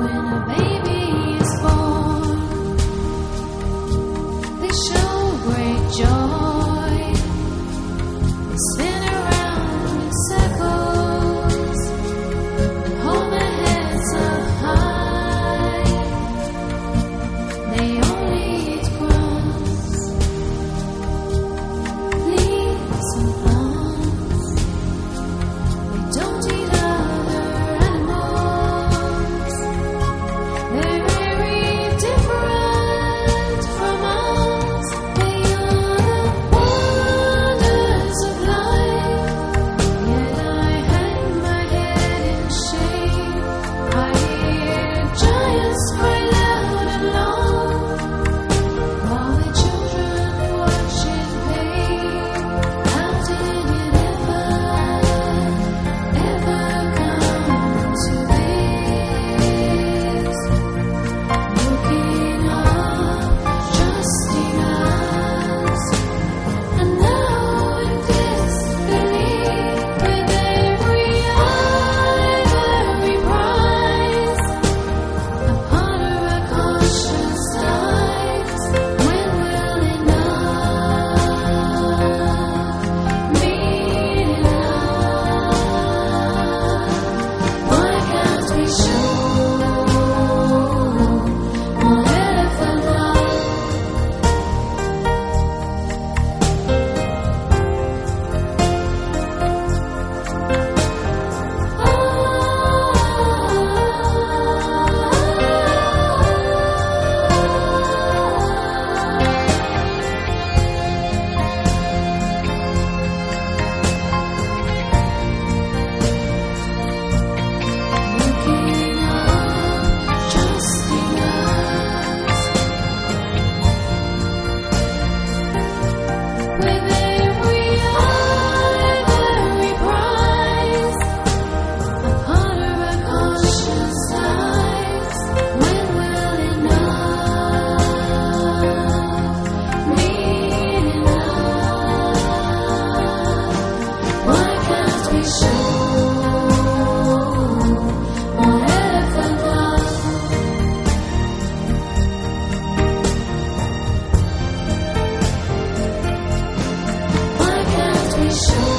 When a baby is born. Sure.